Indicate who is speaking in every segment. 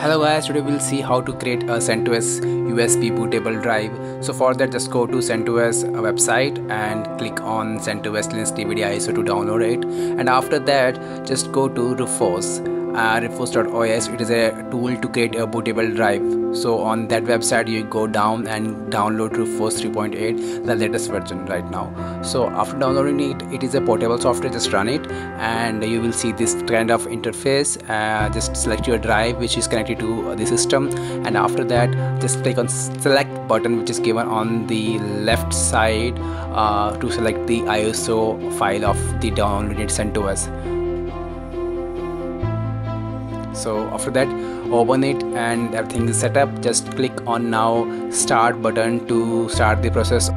Speaker 1: Hello guys, today we'll see how to create a CentOS USB bootable drive. So for that just go to CentOS website and click on CentOS Linux DVD ISO to download it and after that just go to Rufus uh, rufus.os it is a tool to create a bootable drive. So on that website you go down and download rufus 3.8 the latest version right now. So after downloading it it is a portable software just run it and you will see this kind of interface. Uh, just select your drive which is connected to the system and after that just click on select button which is given on the left side uh, to select the ISO file of the downloaded CentOS so after that open it and everything is set up. Just click on now start button to start the process.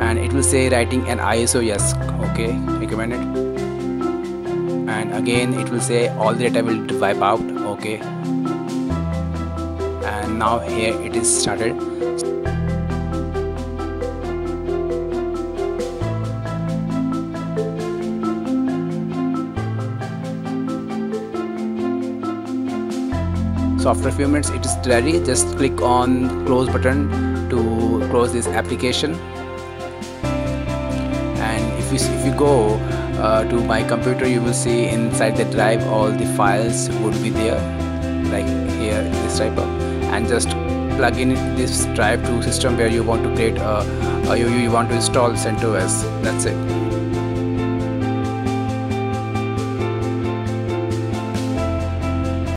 Speaker 1: And it will say writing an ISO yes okay recommended and again it will say all the data will wipe out okay. And now here it is started so after a few minutes it is ready. Just click on close button to close this application. And if you if you go uh, to my computer you will see inside the drive all the files would be there like here in this of and just plug in this drive to system where you want to create a, uh, you, you want to install CentOS. That's it